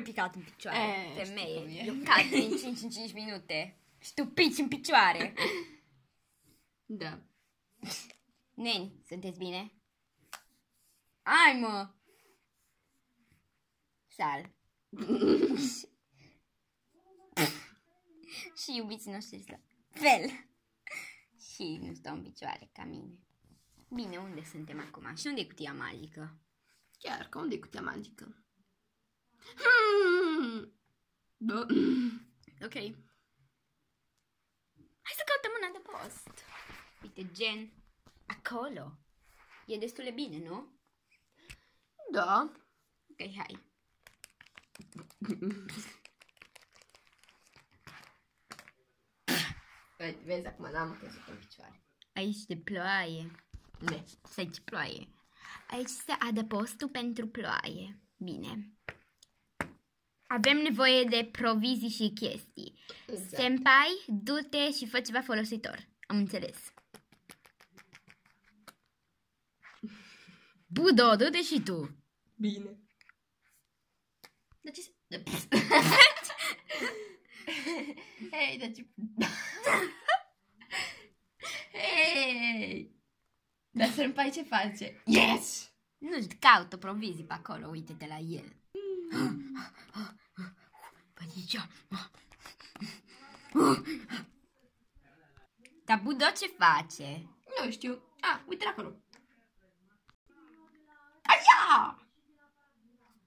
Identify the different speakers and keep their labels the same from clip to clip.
Speaker 1: mai picat în picioare,
Speaker 2: E, știu
Speaker 1: femeie.
Speaker 2: cum e.
Speaker 1: Eu cad din 5 în 5 minute. Și tu pici în picioare.
Speaker 2: Da.
Speaker 1: Neni, sunteți bine? Hai, mă! Sal. și iubiții noștri la fel. și nu stau în picioare ca mine. Bine, unde suntem acum? Și unde e cutia magică?
Speaker 2: Chiar, ca unde e cutia magică? Hmm. Bă.
Speaker 1: Ok. Hai să căutăm una de post. Uite, gen, acolo. E destul de bine, nu?
Speaker 2: Da.
Speaker 1: Ok, hai.
Speaker 2: Uite, vezi, acum n-am căzut în picioare.
Speaker 1: Aici de ploaie.
Speaker 2: Ne.
Speaker 1: Să aici ploaie. Aici se adăpostul pentru ploaie. Bine. Avem nevoie de provizii și chestii.
Speaker 2: Exact.
Speaker 1: Senpai, du-te și fă ceva folositor. Am înțeles. Budo, du-te și tu.
Speaker 2: Bine.
Speaker 1: De ce...
Speaker 2: Hei, dar ce... Hei! Dar Senpai ce face? Yes!
Speaker 1: Nu-și caută provizii pe acolo, uite-te la el. Pădicia. Dar Budo ce face?
Speaker 2: Nu știu. Ah, uite acolo. Aia!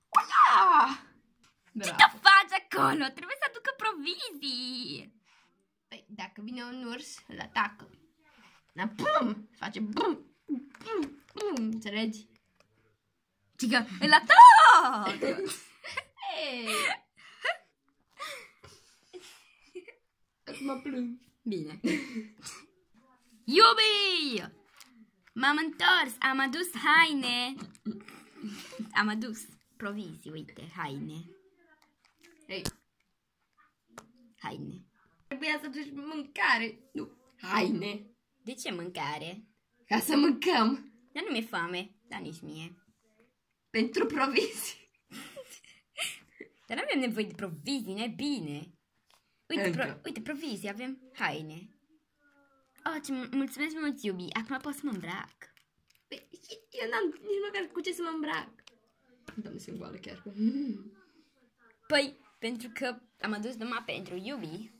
Speaker 2: Aia!
Speaker 1: Ce
Speaker 2: Bravo.
Speaker 1: te faci acolo? Trebuie să aducă provizii.
Speaker 2: Păi, dacă vine un urs, îl atacă. Dar bum! Face bum! Bum! Bum! Înțelegi?
Speaker 1: Cică, îl atac!
Speaker 2: Hei! Acum plâng.
Speaker 1: Bine. Iubi! M-am întors, am adus haine. Am adus provizii, uite, haine.
Speaker 2: Hei,
Speaker 1: Haine.
Speaker 2: trebuia să duci mâncare. Nu, haine.
Speaker 1: De ce mâncare?
Speaker 2: Ca să mâncăm.
Speaker 1: Dar nu mi-e foame, dar nici mie.
Speaker 2: Pentru provizii.
Speaker 1: Dar nu avem nevoie de provizii, ne bine. Uite,
Speaker 2: Încă.
Speaker 1: pro, uite, provizii, avem haine. Oh, ce mul- mulțumesc mult, iubi. Acum pot să mă îmbrac.
Speaker 2: Păi, eu n-am nici măcar cu ce să mă îmbrac. Doamne, sunt goală chiar.
Speaker 1: Păi, pentru că am adus numai pentru iubi.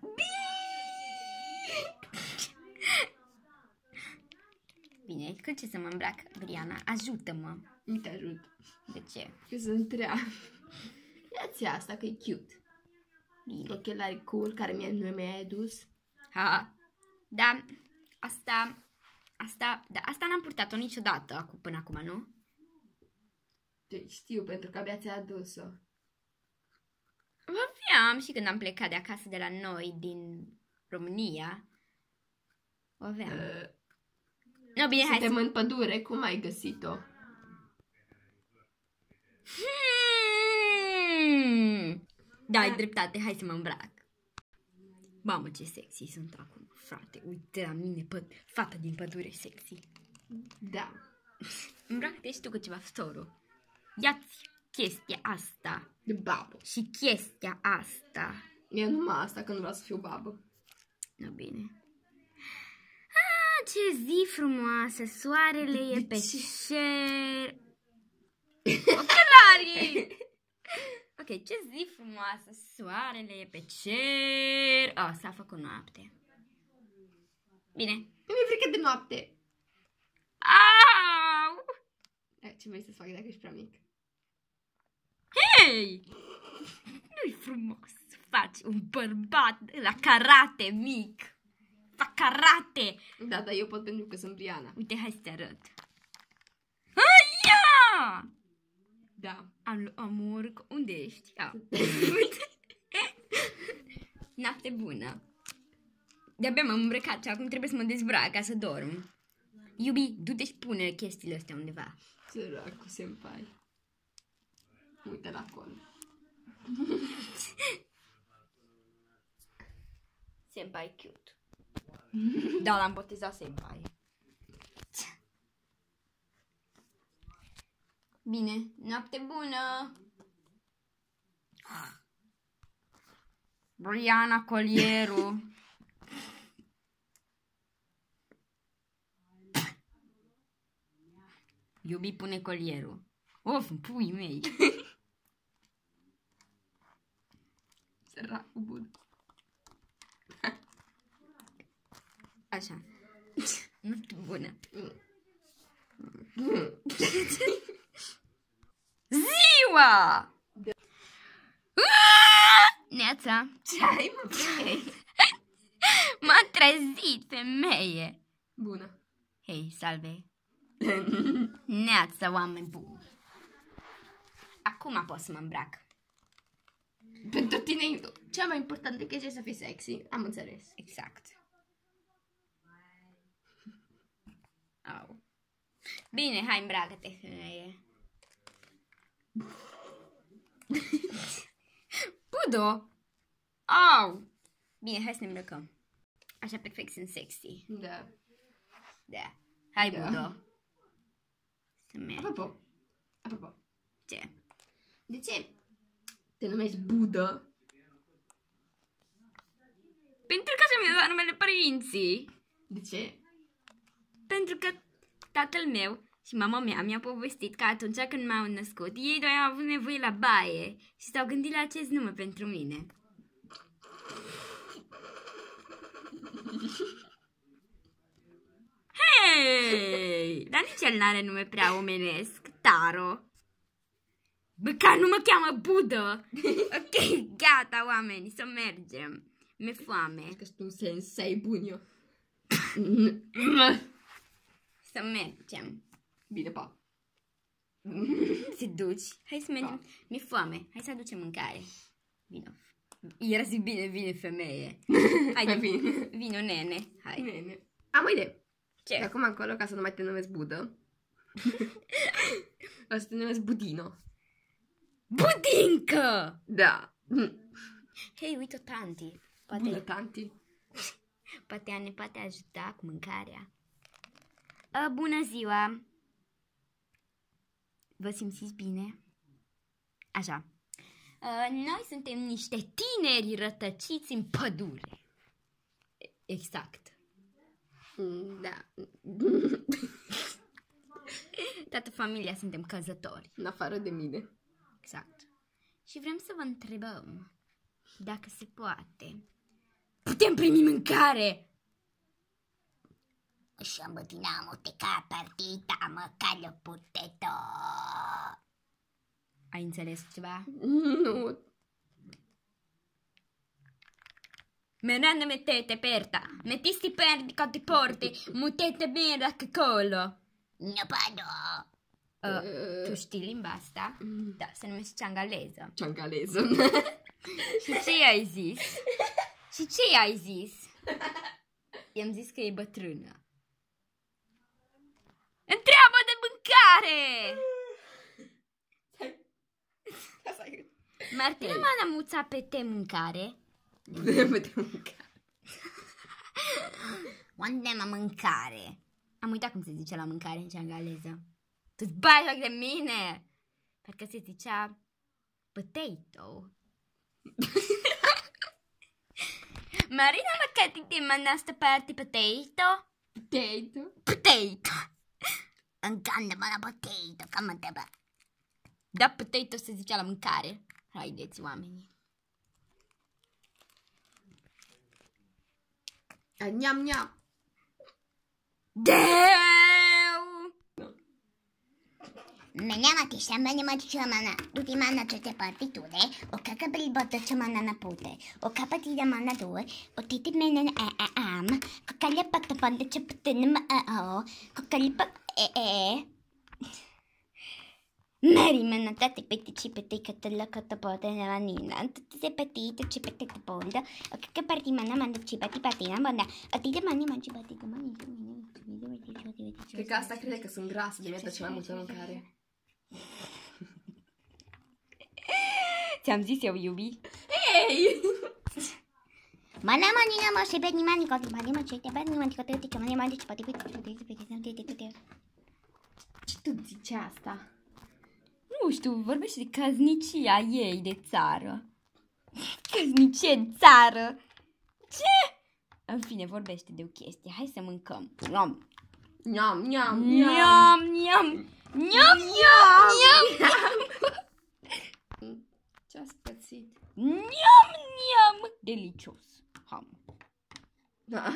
Speaker 1: Bine, când ce să mă îmbrac, Briana? Ajută-mă.
Speaker 2: Nu te ajut.
Speaker 1: De ce?
Speaker 2: Că sunt trea. Ia-ți asta, că e cute.
Speaker 1: Bine.
Speaker 2: Ochelari cool, care mie nu mi-ai adus.
Speaker 1: Ha. Da, asta, asta, da, asta n-am purtat-o niciodată acu- până acum, nu?
Speaker 2: Deci știu, pentru că abia ți-a adus-o.
Speaker 1: O aveam și când am plecat de acasă de la noi, din România. O aveam.
Speaker 2: Uh,
Speaker 1: No, bine, hai
Speaker 2: suntem
Speaker 1: să...
Speaker 2: în pădure, cum ai găsit-o?
Speaker 1: Hmm. Da, ai dreptate, hai să mă îmbrac. Mamă, ce sexy sunt acum, frate. Uite la mine, pă... fata din pădure sexy.
Speaker 2: Da.
Speaker 1: Îmbracă-te și tu cu ceva ftoru. Ia-ți chestia asta
Speaker 2: De babă.
Speaker 1: și chestia asta.
Speaker 2: Eu numai asta, că nu vreau să fiu babă.
Speaker 1: No, bine. Ah, ce zi frumoasă! Soarele e
Speaker 2: De
Speaker 1: pe
Speaker 2: ce?
Speaker 1: cer. Ochelarii! ok, ce zi frumoasă! Soarele e pe cer. Oh, s-a făcut noapte. Bine.
Speaker 2: Mi-e frică de noapte.
Speaker 1: Au!
Speaker 2: Eh, Ce vrei să-ți fac dacă ești prea mic?
Speaker 1: Hei! Nu-i frumos să faci un bărbat la karate mic. Fac karate.
Speaker 2: Da, dar eu pot pentru că sunt Briana.
Speaker 1: Uite, hai să te arăt. Aia!
Speaker 2: Da.
Speaker 1: Am, am urc. Unde ești? A. Uite. Noapte bună. De-abia m-am îmbrăcat și acum trebuie să mă dezbrac ca să dorm. Iubi, du-te și pune chestiile astea undeva.
Speaker 2: Săracu, senpai. Uite la acolo.
Speaker 1: Senpai cute. Da, l-am botezat Senpai. Bine, noapte bună! Briana Colieru. Iubi pune colierul. Of, pui mei.
Speaker 2: Săracul bun.
Speaker 1: Așa. Nu știu bună. Ziua! Neața,
Speaker 2: Ce ai, mă, femeie?
Speaker 1: m-a trezit, femeie.
Speaker 2: Bună.
Speaker 1: Hei, salve. Neața, oameni buni. Acum pot să mă îmbrac.
Speaker 2: Pentru tine e cea mai importantă chestie e să fii sexy. Am înțeles.
Speaker 1: Exact. Bine, hai îmbracă-te. Budo! Au! Bine, hai să ne îmbrăcăm. Așa perfect sunt sexy.
Speaker 2: Da.
Speaker 1: Da. Hai,
Speaker 2: Da.
Speaker 1: Budo. Să mergem.
Speaker 2: Apropo. Apropo.
Speaker 1: Ce?
Speaker 2: De ce te numești Budă?
Speaker 1: Pentru că așa mi-a dat numele părinții.
Speaker 2: De ce?
Speaker 1: Pentru că tatăl meu și mama mea mi-a povestit că atunci când m-au născut, ei doi au avut nevoie la baie și s-au gândit la acest nume pentru mine. Hei! Dar nici el n-are nume prea omenesc. Taro. Bă, ca nu mă cheamă Budă. Ok, gata, oameni, să mergem. Mi-e foame.
Speaker 2: Că tu sensei bun eu.
Speaker 1: Să mergem.
Speaker 2: Bine, pa.
Speaker 1: Te duci? Hai să mergem. Mi-e foame. Hai să aducem mâncare. Vino. Era zi bine, vine femeie. Hai,
Speaker 2: Vine.
Speaker 1: Vino, nene. Hai.
Speaker 2: Bine. Am o idee.
Speaker 1: Ce?
Speaker 2: De acum încolo, ca să nu mai te numesc Budă, o să te numesc Budino.
Speaker 1: Budincă!
Speaker 2: Da.
Speaker 1: Hei, uite o tanti.
Speaker 2: Bună,
Speaker 1: Poate,
Speaker 2: tanti.
Speaker 1: poate ne poate ajuta cu mâncarea. A, bună ziua! Vă simțiți bine? Așa. A, noi suntem niște tineri rătăciți în pădure. E- Exact.
Speaker 2: Da.
Speaker 1: Toată familia suntem căzători.
Speaker 2: În afară de mine.
Speaker 1: Exact. Și vrem să vă întrebăm dacă se poate. Putem primi mâncare?
Speaker 3: Și ambătinamo te ca partita, măcar puteto.
Speaker 1: Ai înțeles ceva?
Speaker 2: Nu.
Speaker 1: Merenda mettete aperta, mettisti perdi con ti porti, mutete bene a che collo.
Speaker 3: Nu pado.
Speaker 1: Uh, tu știi limba asta? Da, se numește ceangaleză.
Speaker 2: Ceancaleză.
Speaker 1: Și ce ai zis? Și ce ai zis? I-am zis că e bătrână. Mâncare! Martina m-a namuțat pe te mâncare.
Speaker 3: Unde mă mâncare?
Speaker 1: Am uitat cum se zice la mâncare în ceangaleză. Bagi joc de mine! Parcă se zicea potato. Marina ma che ti mandaste party potato?
Speaker 2: Potato.
Speaker 1: Potato!
Speaker 3: Încandă-mă la potato, că mă întrebă.
Speaker 1: Da, potato se zicea la mâncare. Haideți, oamenii.
Speaker 2: Gnam, gnam.
Speaker 1: Deu!
Speaker 3: Menjama ti še meni ma ti mana. Tuti mana če te partiture. O kaka brilbota če mana na pute. O kapa ti da mana due. O ti ti menen e e am. Kokalja pa to pande če putene ma e o. Kokalja pa e e.
Speaker 1: Mary mena tati peti cipeti catella catapota nella nina. Tutti se petite cipeti caponda. O kaka parti mana manda cipeti patina bonda. O ti de mani mangi pati de mani.
Speaker 2: Cred că asta crede că sunt grasă, de mi-a dat cea mai multă mâncare.
Speaker 1: Ți-am zis eu, iubi?
Speaker 2: Hei!
Speaker 3: Mana mani na mo se pe ni mani ko ti mani mo ce te pe ni mani ko te ti mani mani ce pati pe ti pe ti pe ti pe ti pe ti
Speaker 2: Ce tu zici asta?
Speaker 1: nu știu, vorbește de caznicia ei de țară. Caznicie de țară. Ce? În fine, vorbește de o chestie. Hai să mâncăm. Nom.
Speaker 2: Niam, niam,
Speaker 1: Niam, niam. Niam, niam, niam.
Speaker 2: Ce-ați pățit?
Speaker 1: Niam, niam. Delicios. Ham.
Speaker 2: Da,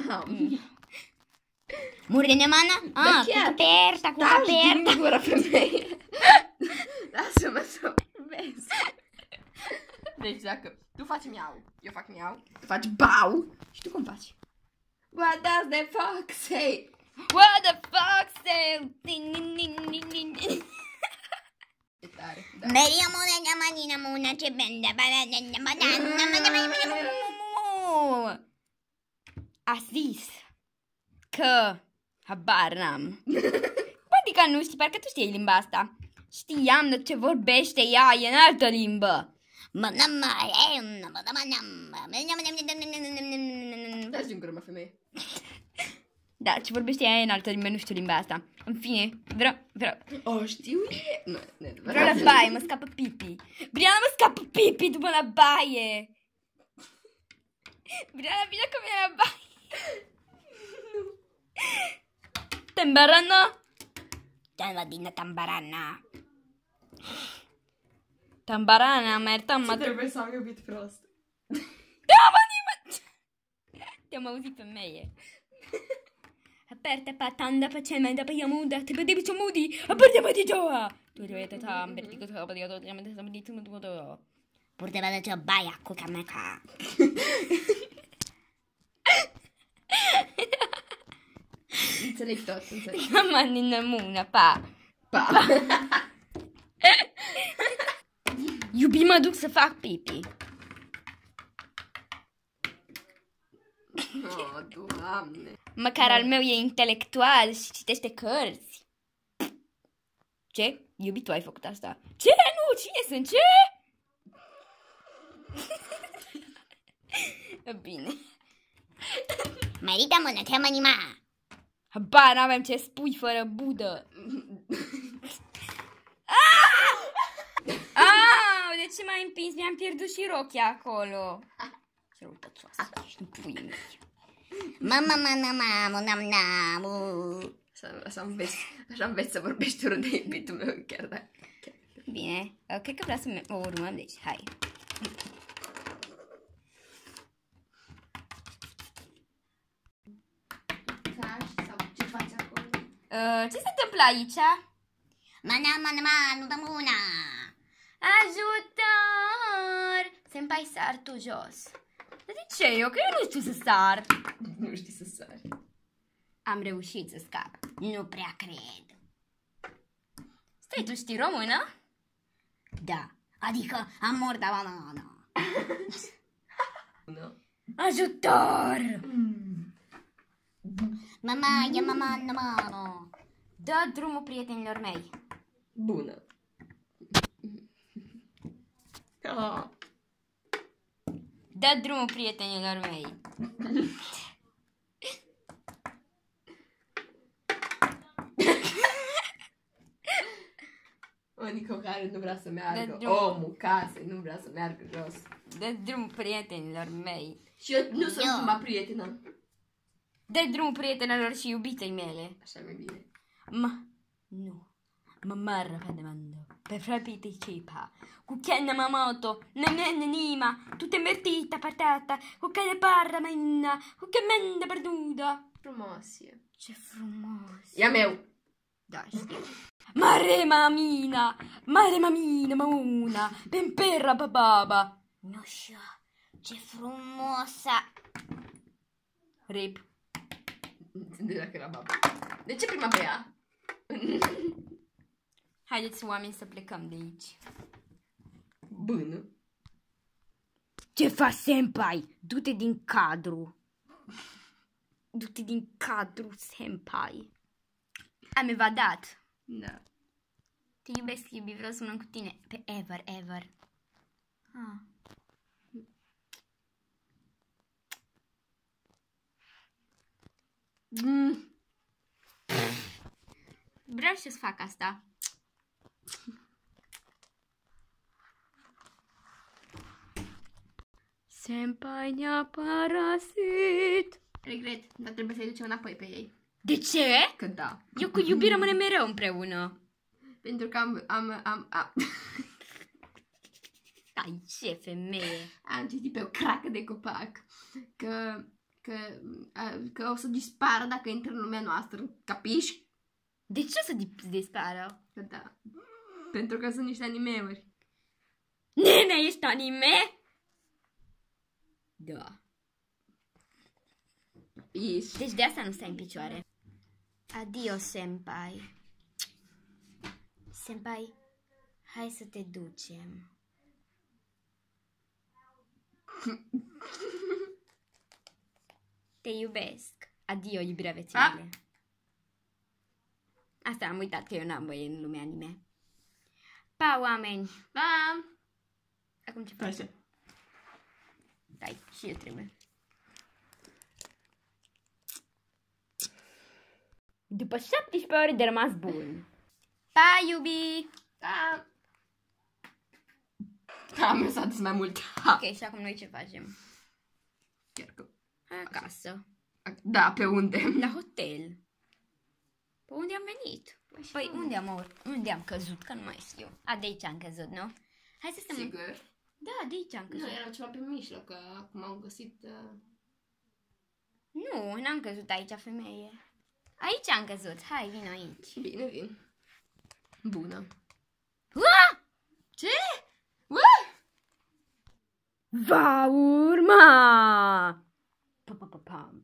Speaker 3: Murde mana? Ah,
Speaker 2: chiar.
Speaker 3: cu aperta, cu
Speaker 2: Taci
Speaker 3: aperta.
Speaker 2: din gură, femeie. Lasă-mă să vorbesc. Deci dacă tu faci miau, eu fac miau, tu faci bau și tu cum faci? What does the fox say?
Speaker 1: What the fuck, say? Din, din, din, din, din.
Speaker 2: E tare, da.
Speaker 3: Maria Mona, Manina Muna, ce benda, banana, banana,
Speaker 1: A zis că habar n-am. Adică nu știi, parcă tu știi limba asta. Știam de ce vorbește ea, e în altă limbă.
Speaker 2: Dați din gură, mă, femeie.
Speaker 1: Da, ce vorbește ea e în altă limbă, nu știu limba asta. În fine, vreau, vreau,
Speaker 2: O, știu e. Nu, nu, e
Speaker 1: vreau la baie, mă scapă pipi. Briana mă scapă pipi după la baie. Briana, vine cu mine la baie. Tembaranna?
Speaker 3: Janvadina Tambaranna.
Speaker 1: Tambarana, mert am mă...
Speaker 2: Trebuie să am iubit prost.
Speaker 1: Da, mă, nimă... Te-am auzit femeie. Aperte patanda pe cel mai de iamuda, te pe debici mudi, aperte pe dijoa. Tu roi te tam, per dico tu roba di odore, mi te sam di tu
Speaker 3: mo tu. Porte vada cea baia cu cameca.
Speaker 2: Înțeleg tot, înțeleg.
Speaker 1: Mani în mână, pa.
Speaker 2: Pa.
Speaker 1: Iubi, mă duc să fac pipi.
Speaker 2: Oh, doamne.
Speaker 1: Măcar al meu e intelectual și citește cărți. Ce? Iubi, tu ai făcut asta. Ce? Nu, cine sunt? Ce? Bine.
Speaker 3: Marita Mona, te-am anima.
Speaker 1: Habar n-avem ce spui fără budă. Ah, de ce m-ai împins? Mi-am pierdut și rochia acolo. Ce răutățoasă ești, în puii mei.
Speaker 3: Mama, mama, mama, nam, namu.
Speaker 2: Așa, așa înveți, așa înveți să vorbești urât de iubitul meu, chiar da. Chiar.
Speaker 1: Bine, uh, cred că vreau să o urmăm, deci hai.
Speaker 2: Sau ce faci acolo?
Speaker 1: Uh, ce se întâmplă aici?
Speaker 3: Mana, mana, manu, da muna.
Speaker 1: Ajutor! Senpai, sar tu jos. Dar de ce? Eu că eu nu știu să sar.
Speaker 2: Nu știi să sari.
Speaker 1: Am reușit să scap.
Speaker 3: Nu prea cred.
Speaker 1: Stai, tu știi română?
Speaker 3: Da, adică am morta banana.
Speaker 2: Nu.
Speaker 1: Ajutor!
Speaker 3: Mama, ia mama, na, mano.
Speaker 1: Dă drumul prietenilor mei.
Speaker 2: Bună. Ah.
Speaker 1: Dă drumul prietenilor mei.
Speaker 2: O Nico care nu vrea să meargă.
Speaker 1: De drum.
Speaker 2: Omul casei nu vrea să meargă jos.
Speaker 1: Dă drumul prietenilor mei.
Speaker 2: Și eu nu sunt
Speaker 3: Eu.
Speaker 2: cumva prietenă.
Speaker 1: Dă drumul prietenilor și iubitei mele.
Speaker 2: Așa mi bine.
Speaker 1: Ma, nu. Mamma pe demando. Per partecipa. Cucchiaina mamoto. Nene nima. Tutta invertita, patata. Cucchiaina parra menna. Cucchiaina perduta.
Speaker 2: Frumos e.
Speaker 1: Ce frumos.
Speaker 2: Ia meu.
Speaker 1: Da, știu. Mare mamina. Mare mamina, mauna. Pemperra bababa.
Speaker 3: Nu știu, ce frumosa.
Speaker 1: Rip.
Speaker 2: De dacă era baba. De ce prima pe ea?
Speaker 1: Haideți, oameni, să plecăm de aici.
Speaker 2: Bună.
Speaker 1: Ce faci, senpai? Du-te din cadru. Du-te din cadru, senpai. Am evadat.
Speaker 2: Da.
Speaker 1: Te iubesc, iubi, vreau să mănânc cu tine. Pe ever, ever. Ah. vreau și să fac asta. Senpai ne-a parasit.
Speaker 2: Regret, dar trebuie să-i ducem înapoi pe ei.
Speaker 1: De ce?
Speaker 2: Că da.
Speaker 1: Eu cu iubi rămâne mereu împreună.
Speaker 2: Pentru că am... am, am, am.
Speaker 1: Ai ce femeie!
Speaker 2: Am citit pe o cracă de copac că, că, că o să dispară dacă intră în lumea noastră. Capiși?
Speaker 1: De ce să di- dispară?
Speaker 2: Că da. Pentru că sunt niște animeuri.
Speaker 1: Nene, ești anime? Da.
Speaker 2: Ești.
Speaker 1: Deci de asta nu stai în picioare. Adio, senpai. Senpai, hai să te ducem. Te iubesc. Adio, iubirea vieții
Speaker 2: Ah.
Speaker 1: mele. Asta am uitat că eu n-am voie în lumea anime. Pa, oameni!
Speaker 2: Da.
Speaker 1: Acum ce faci?
Speaker 2: Așa.
Speaker 1: Stai, și eu trebuie. După 17 ore de rămas bun. Pa, iubi!
Speaker 2: Da. Am lăsat mai mult.
Speaker 1: Ok, și acum noi ce facem?
Speaker 2: Chiar că...
Speaker 1: Hai acasă.
Speaker 2: Da, pe unde?
Speaker 1: La hotel. Pe unde am venit? Păi unde am, ur- unde am căzut? Că nu mai știu. A, de aici am căzut, nu? Hai să stăm...
Speaker 2: Sigur.
Speaker 1: Da, de aici am
Speaker 2: Nu,
Speaker 1: căzut.
Speaker 2: era ceva pe mijloc, că acum am găsit... Uh...
Speaker 1: Nu, n-am căzut aici, femeie. Aici am căzut. Hai, vin aici.
Speaker 2: Bine, vin. Bună.
Speaker 1: Ua!
Speaker 2: Ce? Ua!
Speaker 1: Va urma! Pa, pa, pa, pam, pa,